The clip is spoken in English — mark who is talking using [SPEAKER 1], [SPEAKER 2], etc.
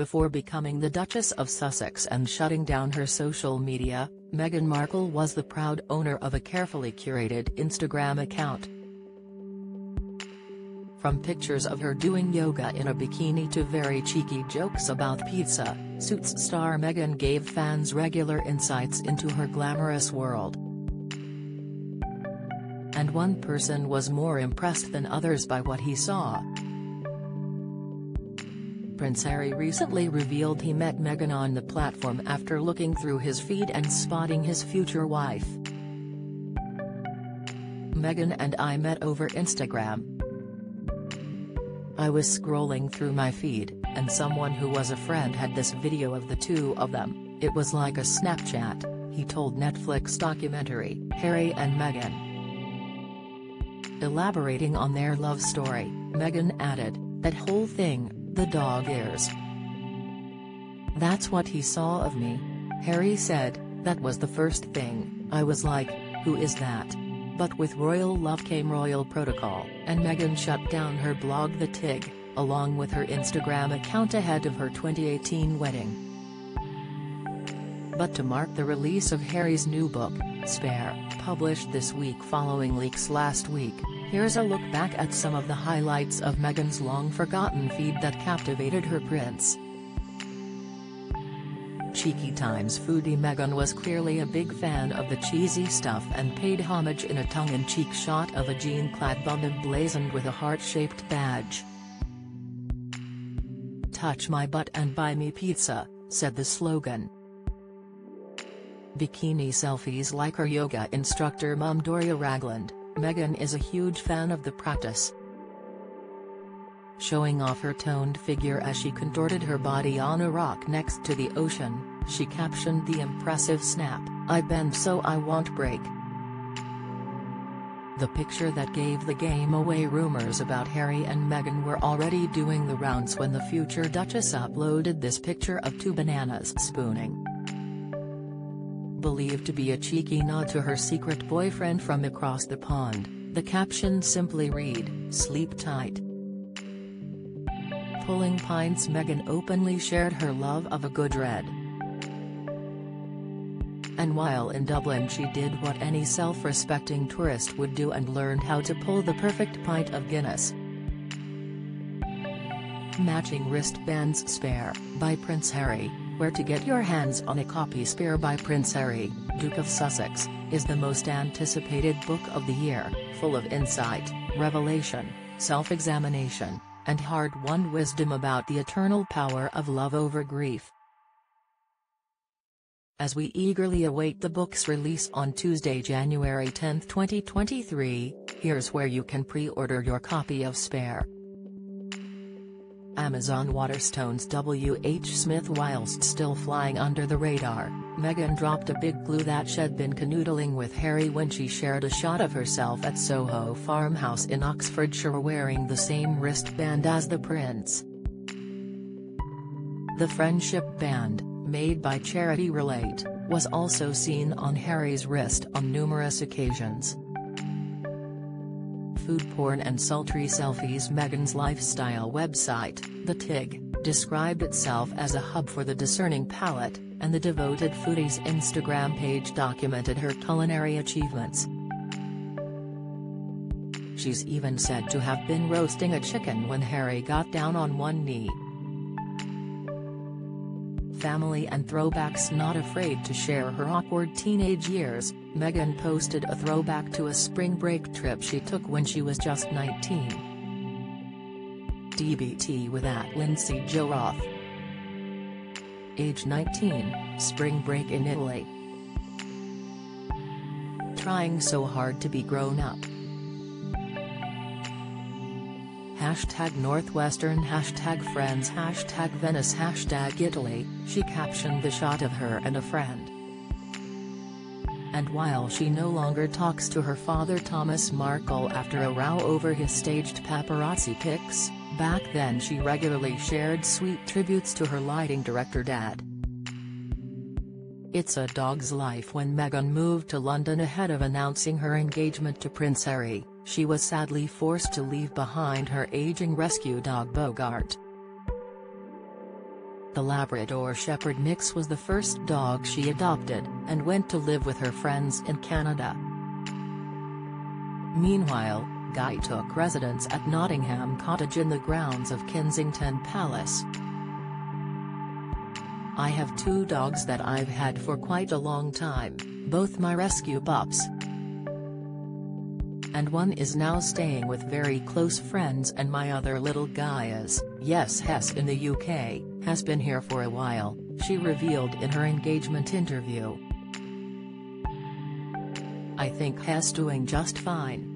[SPEAKER 1] Before becoming the Duchess of Sussex and shutting down her social media, Meghan Markle was the proud owner of a carefully curated Instagram account. From pictures of her doing yoga in a bikini to very cheeky jokes about pizza, Suits star Meghan gave fans regular insights into her glamorous world. And one person was more impressed than others by what he saw. Prince Harry recently revealed he met Meghan on the platform after looking through his feed and spotting his future wife. Meghan and I met over Instagram, I was scrolling through my feed, and someone who was a friend had this video of the two of them, it was like a Snapchat, he told Netflix documentary, Harry and Meghan. Elaborating on their love story, Meghan added, that whole thing, the dog ears. That's what he saw of me. Harry said, that was the first thing, I was like, who is that? But with royal love came royal protocol, and Meghan shut down her blog The Tig, along with her Instagram account ahead of her 2018 wedding. But to mark the release of Harry's new book, Spare, published this week following leaks last week, here's a look back at some of the highlights of Meghan's long-forgotten feed that captivated her prince. Cheeky Times foodie Meghan was clearly a big fan of the cheesy stuff and paid homage in a tongue-in-cheek shot of a jean-clad bun emblazoned with a heart-shaped badge. Touch my butt and buy me pizza, said the slogan. Bikini selfies like her yoga instructor mum Doria Ragland, Meghan is a huge fan of the practice. Showing off her toned figure as she contorted her body on a rock next to the ocean, she captioned the impressive snap, I bend so I won't break. The picture that gave the game away rumors about Harry and Meghan were already doing the rounds when the future Duchess uploaded this picture of two bananas spooning. Believed to be a cheeky nod to her secret boyfriend from across the pond, the caption simply read, sleep tight. Pulling pints Meghan openly shared her love of a good red. And while in Dublin she did what any self-respecting tourist would do and learned how to pull the perfect pint of Guinness. Matching wristbands Spare, by Prince Harry, where to get your hands on a copy Spare by Prince Harry, Duke of Sussex, is the most anticipated book of the year, full of insight, revelation, self-examination, and hard-won wisdom about the eternal power of love over grief. As we eagerly await the book's release on Tuesday, January 10, 2023, here's where you can pre-order your copy of Spare. Amazon Waterstones W. H. Smith Whilst still flying under the radar, Meghan dropped a big clue that she'd been canoodling with Harry when she shared a shot of herself at Soho farmhouse in Oxfordshire wearing the same wristband as the prince. The friendship band, made by Charity Relate, was also seen on Harry's wrist on numerous occasions. Food porn and sultry selfies Meghan's lifestyle website, The Tig, described itself as a hub for the discerning palate, and the devoted foodie's Instagram page documented her culinary achievements. She's even said to have been roasting a chicken when Harry got down on one knee family and throwbacks not afraid to share her awkward teenage years, Meghan posted a throwback to a spring break trip she took when she was just 19. TBT with at Lindsay Jo Roth. Age 19, spring break in Italy. Trying so hard to be grown up. Hashtag Northwestern Hashtag Friends Hashtag Venice Hashtag Italy, she captioned the shot of her and a friend. And while she no longer talks to her father Thomas Markle after a row over his staged paparazzi pics, back then she regularly shared sweet tributes to her lighting director dad. It's a dog's life when Meghan moved to London ahead of announcing her engagement to Prince Harry she was sadly forced to leave behind her aging rescue dog Bogart. The Labrador Shepherd mix was the first dog she adopted, and went to live with her friends in Canada. Meanwhile, Guy took residence at Nottingham Cottage in the grounds of Kensington Palace. I have two dogs that I've had for quite a long time, both my rescue pups. And one is now staying with very close friends and my other little guy is, yes Hess in the UK, has been here for a while, she revealed in her engagement interview. I think Hess doing just fine.